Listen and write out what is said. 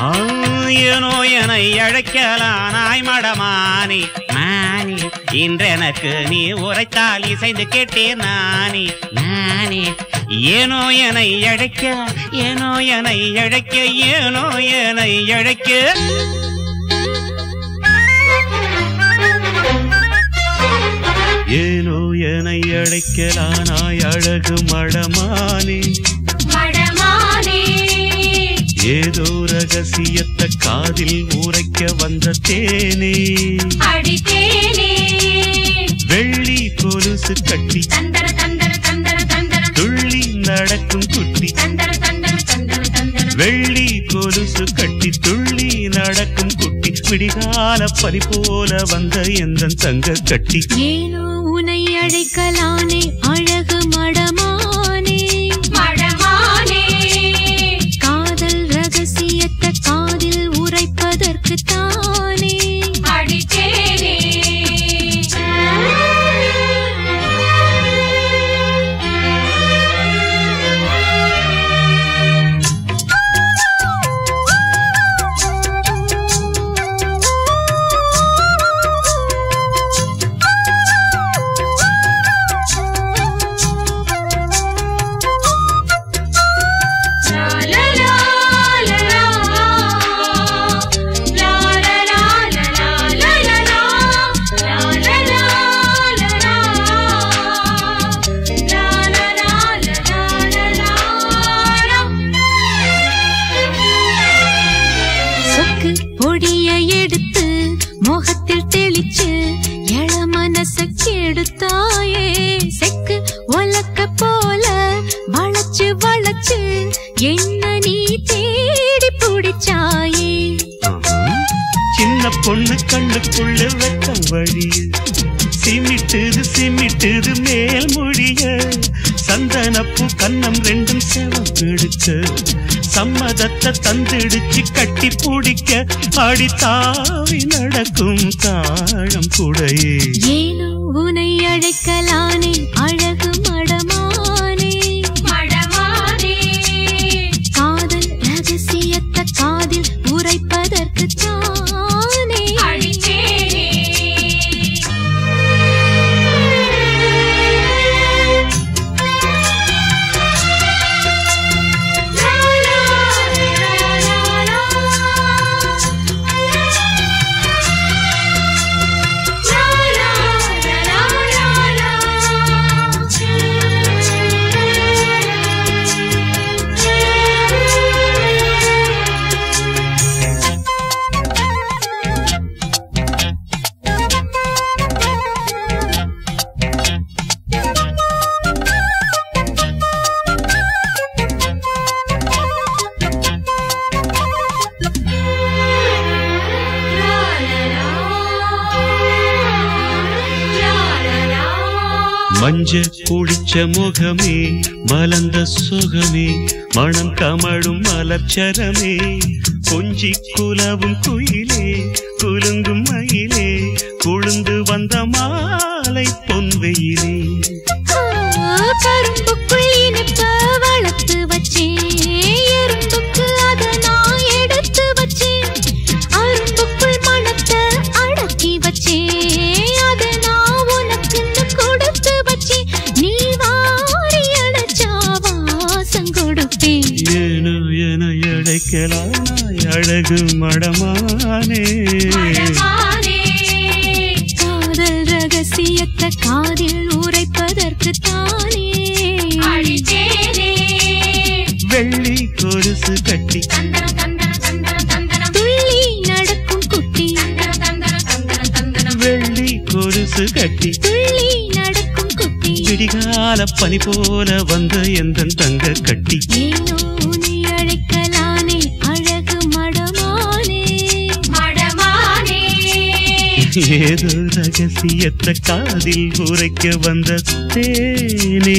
ஆ, ஏனோ என அழைக்கலானாய் மடமானி. நானி இன்றெனக்கு நீ உரைத்தால் இசைந்து கேட்டேன் நானி. நானி ஏனோ என அழைக்க ஏனோ என அழைக்க ஏனோ என அழைக்க. ஏனோ என அழைக்கலானாய் அழகு மடமானி மடமானே. ரகசியத்தை காதில் உரைக்க வந்த தேனே. வெள்ளி கொலுசு கட்டி தந்தர தந்தர தந்தர தந்தர. துள்ளி நடக்கும் குட்டி. தந்தர தந்தர தந்தர தந்தர. வெள்ளி கொலுசு கட்டி துள்ளி நடக்கும் குட்டி. விடிகால பறி போல வந்த எந்த தங்க கட்டி. ஏனோ உனை அழைக்கலானே அழகு கெடுத்தாயே செக்கு ஒலக்க போல வளைச்சு வளைச்சு என்ன நீ தேடி பிடிச்சாயே. சின்ன பொண்ணு கண்ணுக்குள்ள வெட்டம் வழிய சிமிட்டுது சிமிட்டுது மேல் முடிய. சந்தனப்பூ கன்னம் ரெண்டும் செவம் பிடிச்ச சம்மதத்தை தந்திடுச்சு கட்டி பிடிக்க அடி தாவி நடக்கும் தாழம் குடையே. மஞ்ச குளிச்ச முகமே மலர்ந்த சுகமே மனம் கமழும் மலர்ச்சரமே. கொஞ்சி குலவும் குயிலே குலுங்கும் மயிலே குழுந்து வந்த மாலை பொன்வெயிலே கரும்புக்குள் அழைக்கலாய் அழகு மடமானே. காதல் ரகசியத்தை காதில் உரைப்பதற்கு தானே. வெள்ளி கொலுசு கட்டி. துள்ளி நடக்கும் குட்டி. வெள்ளி கொலுசு கட்டி. துள்ளி நடக்கும் குட்டி. விடிகால பனி போல வந்த எந்த தங்க கட்டி. ஏனோ உன்னை அழைக்கலானே அழகு மடமானே ஏதோ ரகசியத்தை காதில் உரைக்க வந்த தேனே.